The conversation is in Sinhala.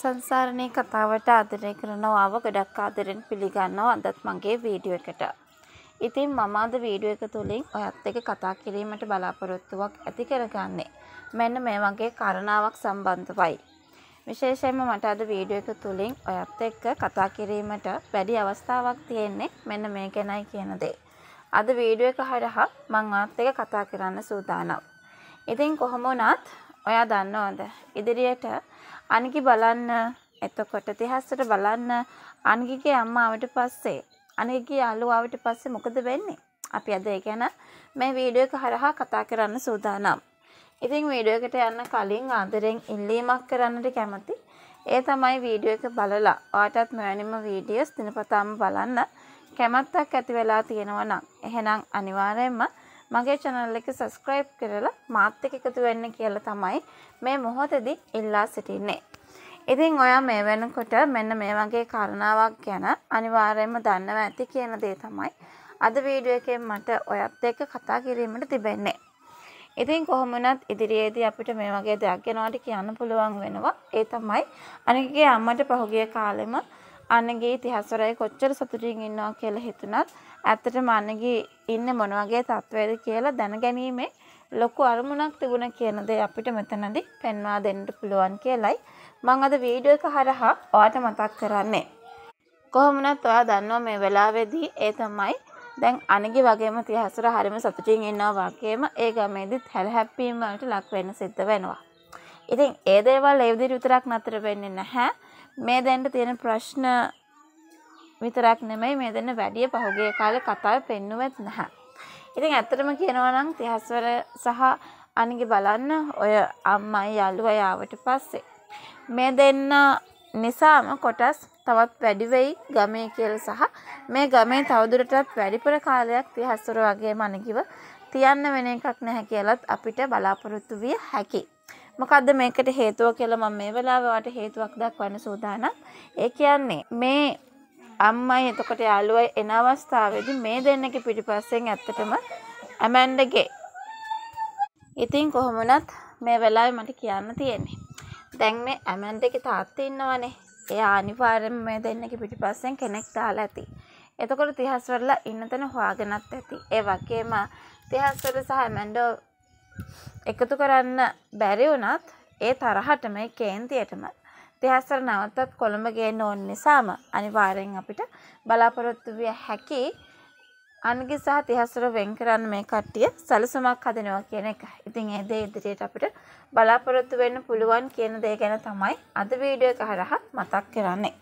සංසාරණී කතාවට ආදරය කරනවාව ගොඩක් ආදරෙන් පිළිගන්නවා අදත් මගේ වීඩියෝ එකට. ඉතින් මම අද වීඩියෝ එක තුලින් ඔයත් එක්ක කතා කිරීමට බලාපොරොත්තුවක් ඇති කරගන්නේ. මෙන්න මේ වගේ කාරණාවක් සම්බන්ධවයි. විශේෂයෙන්ම මට අද වීඩියෝ එක තුලින් ඔයත් එක්ක කතා කිරීමට වැඩි අවස්ථාවක් තියෙන්නේ මෙන්න මේ ගැනයි කියන දේ. අද වීඩියෝ එක හරහා මම ඔයත් එක්ක කතා කරන්න සූදානම්. ඉතින් කොහොම වුණත් ඔයා දන්නවද ඉදිරියට අනිකි බලන්න එතකොට තිහස්සට බලන්න අනිකිගේ අම්මා ආවට පස්සේ අනිකිගේ යාළුවා ආවට පස්සේ මොකද වෙන්නේ? අපි අද ඒ ගැන මේ වීඩියෝ එක හරහා කතා කරන්න සූදානම්. ඉතින් වීඩියෝ එකට යන්න කලින් ආදරෙන් ඉල්ලීමක් කරන්නට කැමති. ඒ තමයි වීඩියෝ එක බලලා ඔයාටත් මෙවැනිම වීඩියෝස් දිනපතාම බලන්න කැමැත්තක් ඇති වෙලා තියෙනවා නම් එහෙනම් අනිවාර්යයෙන්ම මගේ channel එක subscribe කරලා මාත් එක්ක එකතු වෙන්න කියලා තමයි මේ මොහොතේදී ඉල්ලා සිටින්නේ. ඉතින් ඔයා මේ වෙනකොට මෙන්න මේ වගේ කාරණාවක් ගැන අනිවාර්යයෙන්ම දන්නවා ඇති කියන දේ තමයි අද වීඩියෝ එකෙන් මට ඔයත් එක්ක කතා කිරීමට තිබෙන්නේ. ඉතින් කොහොම වුණත් ඉදිරියේදී අපිට මේ වගේ දෙයක් ගැනවට කියන්න පුළුවන් වෙනවා. ඒ තමයි අනිකගේ අම්මට පහුගිය කාලෙම අන්නගේ ඉතිහාසවලයි කොච්චර සතුටින් ඉන්නවා කියලා හිතුණත් ඇත්තටම අන්නගේ ඉන්නේ මොන වගේ තත්වයද කියලා දැනගැනීමේ ලොකු අරමුණක් තිබුණ කියන දේ අපිට මෙතනදී පෙන්වා දෙන්න පුළුවන් කියලයි මම අද වීඩියෝ එක හරහා ඔයාට මතක් කරන්නේ. කොහොම වුණත් ඔයා දන්නවා මේ වෙලාවේදී ඒ තමයි දැන් අනගේ වගේම ඉතිහාසවල හරිම සතුටින් ඉන්නවා වගේම ඒ ගමේදීත් හැලහැප්පීම් වලට ලක් වෙන්න සිද්ධ වෙනවා. ඉතින් ඒ දේවල් ඒ විදිහට විතරක් නතර වෙන්නේ නැහැ. මේ දෙන්න තියෙන ප්‍රශ්න විතරක් නෙමෙයි මේ දෙන්න වැඩිය පහුගිය කාලේ කතාවේ පෙන්නුවෙත් නැහැ. ඉතින් ඇත්තටම කියනවා නම් ඉතිහාසවල සහ අනිගේ බලන්න ඔය අම්මයි යාළුවා යාවට පස්සේ මේ දෙන්න නිසාම කොටස් තවත් වැඩි වෙයි ගමේ කියලා සහ මේ ගමේ තවදුරටත් වැඩිපුර කාලයක් ඉතිහාසවල වගේම අනිකිව තියන්න වෙන එකක් නැහැ කියලත් අපිට බලාපොරොත්තු විය හැකියි. මොකද්ද මේකට හේතුව කියලා මම මේ වෙලාවේ වාට හේතුවක් දක්වන්න සූදානම්. ඒ කියන්නේ මේ අම්මයි එතකොට යාළුවයි එන අවස්ථාවේදී මේ දෙන්නගේ පිටිපස්සෙන් ඇත්තටම ඇමන්ඩගේ. ඉතින් කොහොම වුණත් මේ වෙලාවේ මට කියන්න තියෙන්නේ. දැන් මේ ඇමන්ඩගේ තාත්තා ඉන්නවනේ. එයා අනිවාර්යයෙන්ම මේ දෙන්නගේ පිටිපස්සෙන් කෙනෙක් දාලා ඇති. එතකොට තිහස්වරලා ඉන්න තැන හොයාගෙනත් ඇති. ඒ වගේම තිහස්වර සහ ඇමන්ඩෝ එකතු කරන්න බැරි වුණත් ඒ තරහටම ඒ කේන්තියටම ඉතිහාසවල නැවතත් කොළඹ ගේන්න ඕන නිසාම අනිවාර්යෙන් අපිට බලාපොරොත්තු විය හැකි අන්ගේ සහ ඉතිහාසවල වෙන් කරන්න මේ කට්ටිය සැලසුමක් හදනවා කියන එක. ඉතින් ඒ දේ ඉදිරියට අපිට බලාපොරොත්තු වෙන්න පුළුවන් කියන දේ ගැන තමයි අද වීඩියෝ එක හරහා මතක් කරන්නේ.